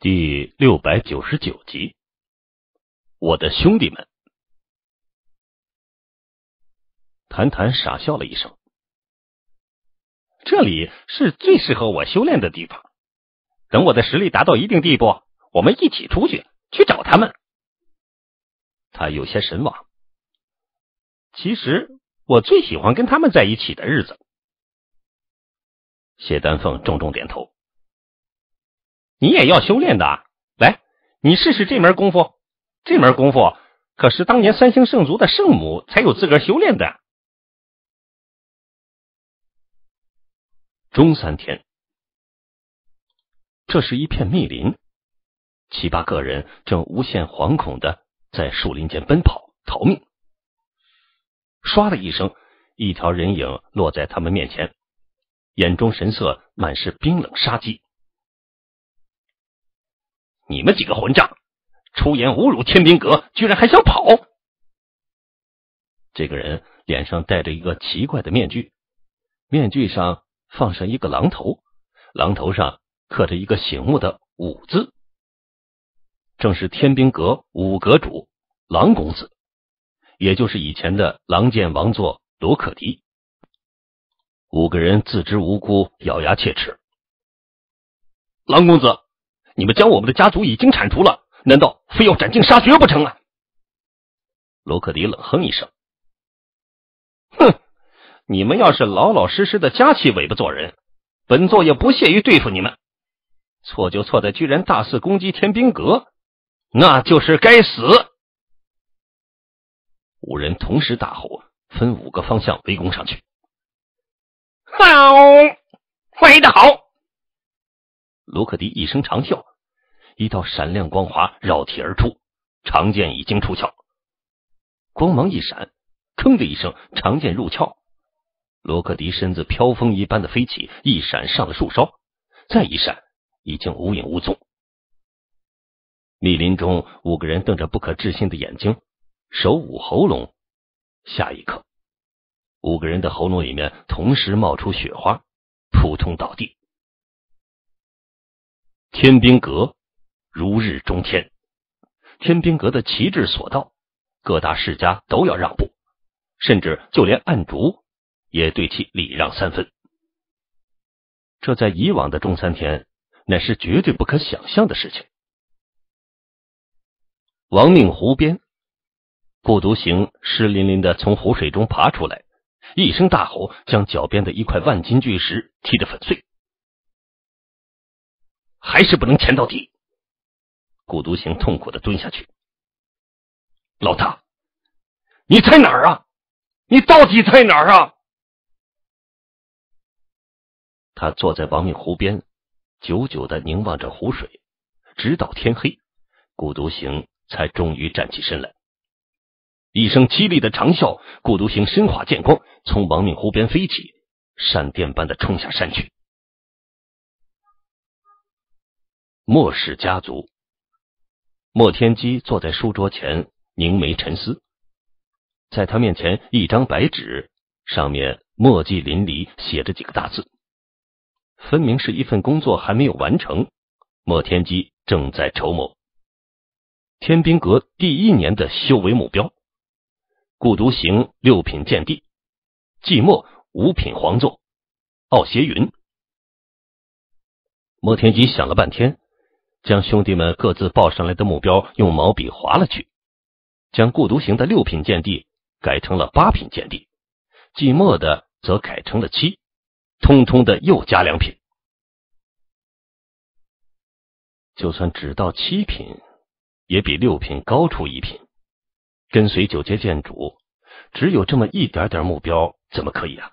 第六百九十九集，我的兄弟们，谭谭傻笑了一声。这里是最适合我修炼的地方。等我的实力达到一定地步，我们一起出去去找他们。他有些神往。其实我最喜欢跟他们在一起的日子。谢丹凤重重点头。你也要修炼的，来，你试试这门功夫。这门功夫可是当年三星圣族的圣母才有资格修炼的。中三天，这是一片密林，七八个人正无限惶恐的在树林间奔跑逃命。唰的一声，一条人影落在他们面前，眼中神色满是冰冷杀机。你们几个混账，出言侮辱天兵阁，居然还想跑！这个人脸上戴着一个奇怪的面具，面具上放上一个狼头，狼头上刻着一个醒目的“武”字，正是天兵阁五阁主狼公子，也就是以前的狼剑王座罗克迪。五个人自知无辜，咬牙切齿：“狼公子！”你们将我们的家族已经铲除了，难道非要斩尽杀绝不成啊？罗克迪冷哼一声：“哼，你们要是老老实实的夹起尾巴做人，本座也不屑于对付你们。错就错在居然大肆攻击天兵阁，那就是该死！”五人同时大吼，分五个方向围攻上去。好，飞得好！罗克迪一声长啸。一道闪亮光华绕体而出，长剑已经出鞘，光芒一闪，吭的一声，长剑入鞘。罗克迪身子飘风一般的飞起，一闪上了树梢，再一闪，已经无影无踪。密林中，五个人瞪着不可置信的眼睛，手捂喉咙。下一刻，五个人的喉咙里面同时冒出雪花，扑通倒地。天兵阁。如日中天，天兵阁的旗帜所到，各大世家都要让步，甚至就连暗竹也对其礼让三分。这在以往的中三天，乃是绝对不可想象的事情。亡命湖边，顾独行湿淋淋的从湖水中爬出来，一声大吼，将脚边的一块万斤巨石踢得粉碎，还是不能潜到底。顾独行痛苦的蹲下去。老大，你在哪儿啊？你到底在哪儿啊？他坐在亡命湖边，久久的凝望着湖水，直到天黑，顾独行才终于站起身来。一声凄厉的长啸，顾独行身化剑光，从亡命湖边飞起，闪电般的冲下山去。莫氏家族。莫天机坐在书桌前，凝眉沉思。在他面前，一张白纸，上面墨迹淋漓，写着几个大字，分明是一份工作还没有完成。莫天机正在筹谋天兵阁第一年的修为目标。故独行六品剑帝，寂寞五品皇座，傲邪云。莫天机想了半天。将兄弟们各自报上来的目标用毛笔划了去，将顾独行的六品剑帝改成了八品剑帝，寂寞的则改成了七，通通的又加两品。就算只到七品，也比六品高出一品。跟随九阶剑主，只有这么一点点目标，怎么可以啊？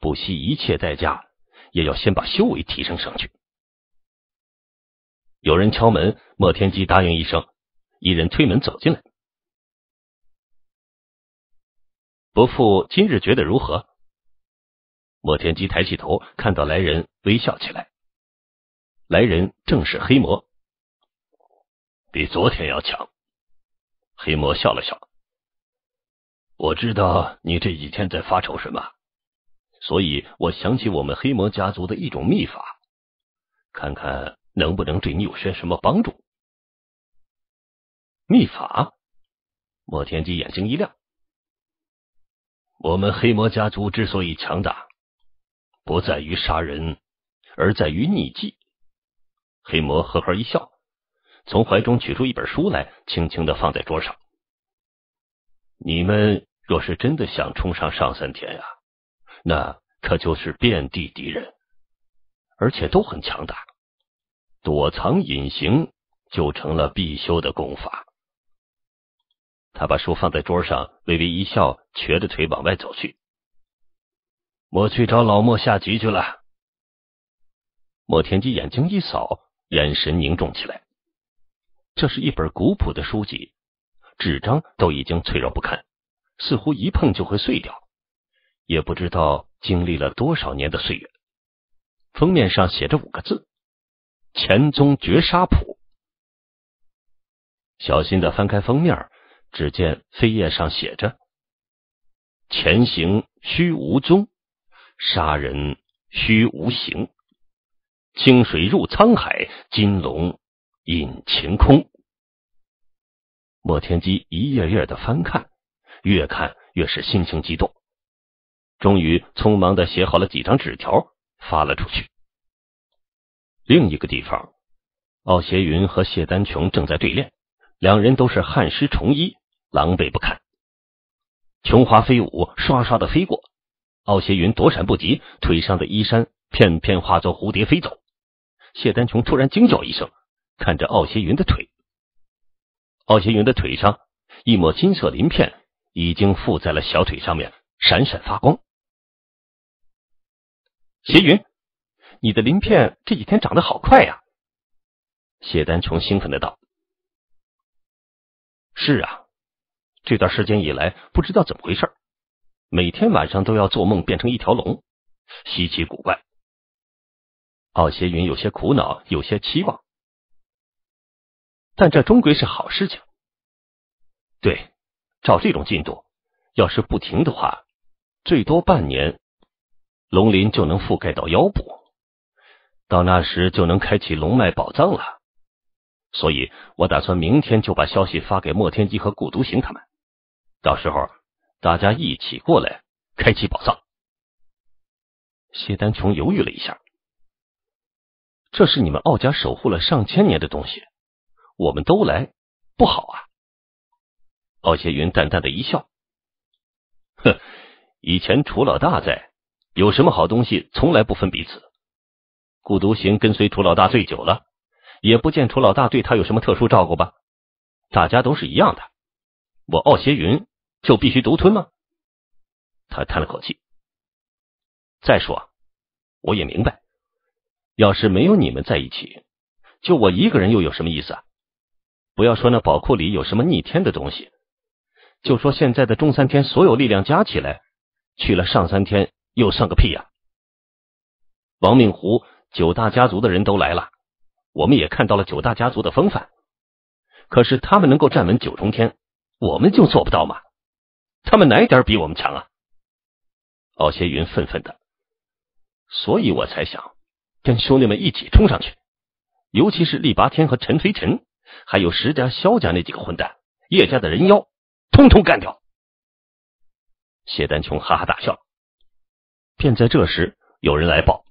不惜一切代价，也要先把修为提升上去。有人敲门，莫天机答应一声，一人推门走进来。伯父今日觉得如何？莫天机抬起头，看到来人，微笑起来。来人正是黑魔，比昨天要强。黑魔笑了笑，我知道你这几天在发愁什么，所以我想起我们黑魔家族的一种秘法，看看。能不能对你有些什么帮助？秘法？莫天基眼睛一亮。我们黑魔家族之所以强大，不在于杀人，而在于匿迹。黑魔呵呵一笑，从怀中取出一本书来，轻轻的放在桌上。你们若是真的想冲上上三天呀，那可就是遍地敌人，而且都很强大，躲藏隐形就成了必修的功法。他把书放在桌上，微微一笑，瘸着腿往外走去。我去找老莫下棋去了。莫天基眼睛一扫，眼神凝重起来。这是一本古朴的书籍，纸张都已经脆弱不堪，似乎一碰就会碎掉。也不知道经历了多少年的岁月。封面上写着五个字：“前宗绝杀谱。”小心的翻开封面。只见扉页上写着：“前行须无踪，杀人须无形。清水入沧海，金龙引晴空。”莫天机一页页的翻看，越看越是心情激动，终于匆忙的写好了几张纸条，发了出去。另一个地方，傲邪云和谢丹琼正在对练，两人都是汗湿重衣。狼狈不堪，琼花飞舞，刷刷的飞过。傲邪云躲闪不及，腿上的衣衫片片化作蝴蝶飞走。谢丹琼突然惊叫一声，看着傲邪云的腿。傲邪云的腿上一抹金色鳞片已经附在了小腿上面，闪闪发光。邪云，你的鳞片这几天长得好快呀！谢丹琼兴奋的道：“是啊。”这段时间以来，不知道怎么回事，每天晚上都要做梦变成一条龙，稀奇古怪。傲邪云有些苦恼，有些期望，但这终归是好事情。对，照这种进度，要是不停的话，最多半年，龙鳞就能覆盖到腰部，到那时就能开启龙脉宝藏了。所以我打算明天就把消息发给莫天机和顾独行他们。到时候大家一起过来开启宝藏。谢丹琼犹豫了一下，这是你们奥家守护了上千年的东西，我们都来不好啊。奥谢云淡淡的一笑，哼，以前楚老大在，有什么好东西从来不分彼此。顾独行跟随楚老大最久了，也不见楚老大对他有什么特殊照顾吧？大家都是一样的。我傲邪云。就必须独吞吗？他叹了口气。再说，我也明白，要是没有你们在一起，就我一个人又有什么意思啊？不要说那宝库里有什么逆天的东西，就说现在的中三天所有力量加起来，去了上三天又算个屁呀！亡命狐九大家族的人都来了，我们也看到了九大家族的风范，可是他们能够站稳九重天，我们就做不到吗？他们哪点比我们强啊？傲邪云愤愤的，所以我才想跟兄弟们一起冲上去，尤其是力拔天和陈飞尘，还有石家、萧家那几个混蛋，叶家的人妖，通通干掉。谢丹琼哈哈大笑。便在这时，有人来报：“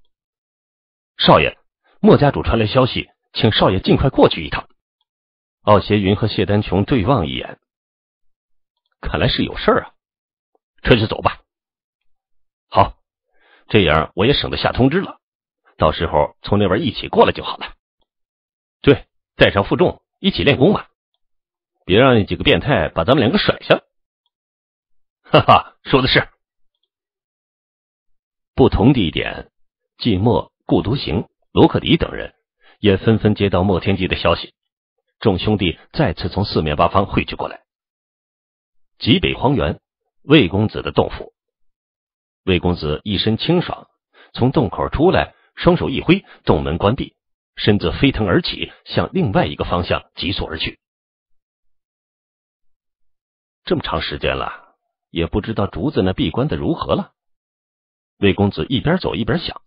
少爷，莫家主传来消息，请少爷尽快过去一趟。”傲邪云和谢丹琼对望一眼。看来是有事啊，这就走吧。好，这样我也省得下通知了。到时候从那边一起过来就好了。对，带上负重一起练功吧，别让那几个变态把咱们两个甩下。哈哈，说的是。不同地点，季墨、顾独行、罗克迪等人也纷纷接到莫天机的消息，众兄弟再次从四面八方汇聚过来。极北荒原，魏公子的洞府。魏公子一身清爽，从洞口出来，双手一挥，洞门关闭，身子飞腾而起，向另外一个方向急速而去。这么长时间了，也不知道竹子那闭关的如何了。魏公子一边走一边想：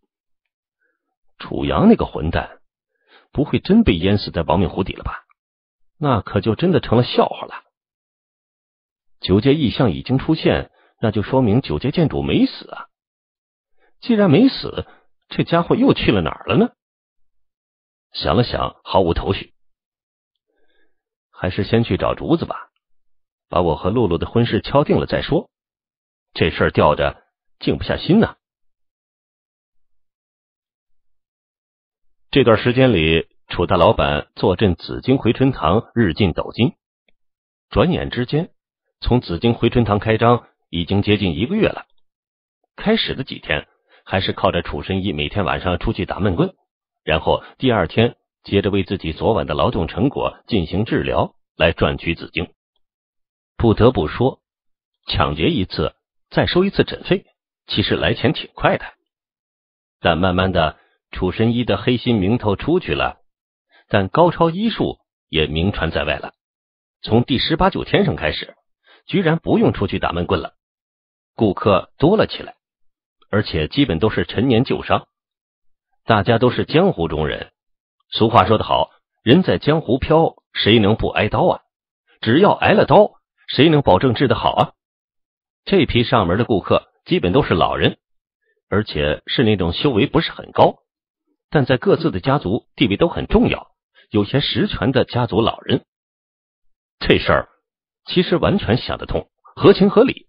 楚阳那个混蛋，不会真被淹死在亡命湖底了吧？那可就真的成了笑话了。九阶异象已经出现，那就说明九阶剑主没死啊。既然没死，这家伙又去了哪儿了呢？想了想，毫无头绪，还是先去找竹子吧，把我和露露的婚事敲定了再说。这事儿吊着，静不下心呢。这段时间里，楚大老板坐镇紫荆回春堂，日进斗金。转眼之间，从紫荆回春堂开张已经接近一个月了。开始的几天。还是靠着楚神医每天晚上出去打闷棍，然后第二天接着为自己昨晚的劳动成果进行治疗，来赚取紫金。不得不说，抢劫一次再收一次诊费，其实来钱挺快的。但慢慢的，楚神医的黑心名头出去了，但高超医术也名传在外了。从第十八九天上开始，居然不用出去打闷棍了，顾客多了起来。而且基本都是陈年旧伤，大家都是江湖中人。俗话说得好，人在江湖飘，谁能不挨刀啊？只要挨了刀，谁能保证治得好啊？这批上门的顾客基本都是老人，而且是那种修为不是很高，但在各自的家族地位都很重要、有些实权的家族老人。这事儿其实完全想得通，合情合理。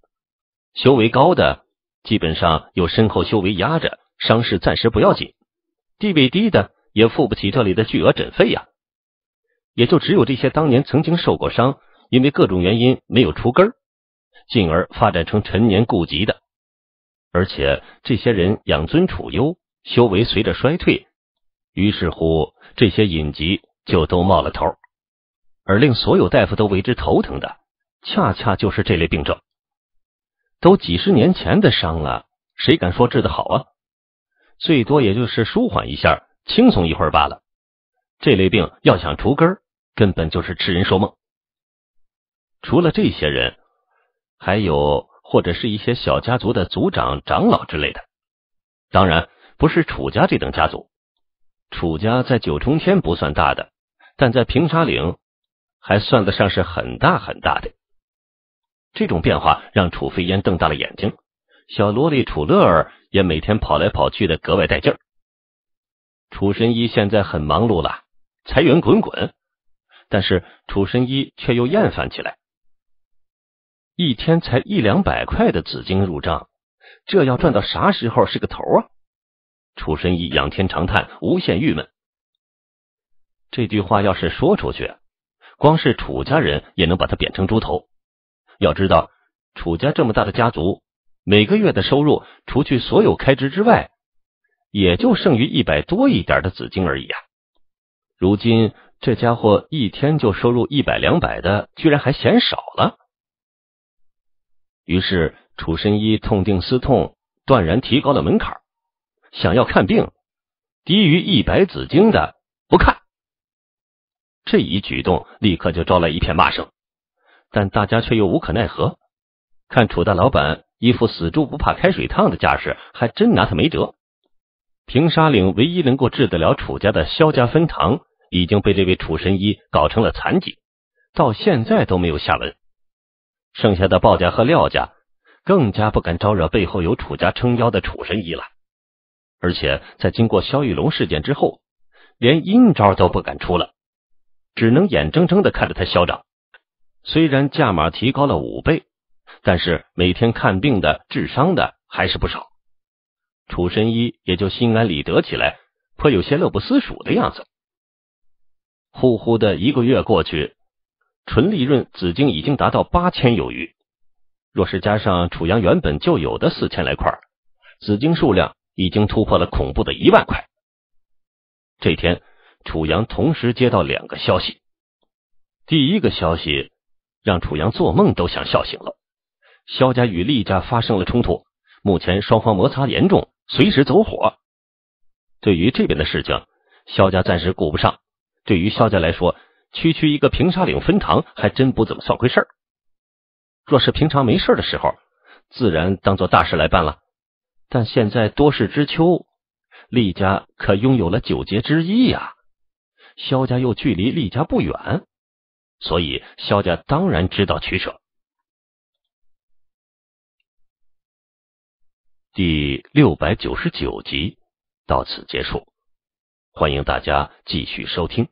修为高的。基本上有深厚修为压着，伤势暂时不要紧。地位低的也付不起这里的巨额诊费呀。也就只有这些当年曾经受过伤，因为各种原因没有除根进而发展成陈年痼疾的。而且这些人养尊处优，修为随着衰退，于是乎这些隐疾就都冒了头。而令所有大夫都为之头疼的，恰恰就是这类病症。都几十年前的伤了，谁敢说治得好啊？最多也就是舒缓一下，轻松一会儿罢了。这类病要想除根根本就是痴人说梦。除了这些人，还有或者是一些小家族的族长、长老之类的。当然，不是楚家这等家族。楚家在九重天不算大的，但在平沙岭还算得上是很大很大的。这种变化让楚飞烟瞪大了眼睛，小萝莉楚乐儿也每天跑来跑去的格外带劲儿。楚神医现在很忙碌了，财源滚滚，但是楚神医却又厌烦起来。一天才一两百块的紫金入账，这要赚到啥时候是个头啊？楚神医仰天长叹，无限郁闷。这句话要是说出去，光是楚家人也能把他贬成猪头。要知道，楚家这么大的家族，每个月的收入除去所有开支之外，也就剩余一百多一点的紫金而已啊！如今这家伙一天就收入一百两百的，居然还嫌少了。于是楚神医痛定思痛，断然提高了门槛：想要看病，低于一百紫金的不看。这一举动立刻就招来一片骂声。但大家却又无可奈何，看楚大老板一副死猪不怕开水烫的架势，还真拿他没辙。平沙岭唯一能够治得了楚家的萧家分堂，已经被这位楚神医搞成了残疾，到现在都没有下文。剩下的鲍家和廖家，更加不敢招惹背后有楚家撑腰的楚神医了。而且在经过萧玉龙事件之后，连阴招都不敢出了，只能眼睁睁的看着他嚣张。虽然价码提高了五倍，但是每天看病的、治伤的还是不少。楚神医也就心安理得起来，颇有些乐不思蜀的样子。呼呼的一个月过去，纯利润紫金已经达到八千有余。若是加上楚阳原本就有的四千来块，紫金数量已经突破了恐怖的一万块。这天，楚阳同时接到两个消息，第一个消息。让楚阳做梦都想笑醒了。萧家与厉家发生了冲突，目前双方摩擦严重，随时走火。对于这边的事情，萧家暂时顾不上。对于萧家来说，区区一个平沙岭分堂还真不怎么算回事儿。若是平常没事的时候，自然当做大事来办了。但现在多事之秋，厉家可拥有了九节之一呀，萧家又距离厉家不远，所以萧家当然知道取舍。第六百九十九集到此结束，欢迎大家继续收听。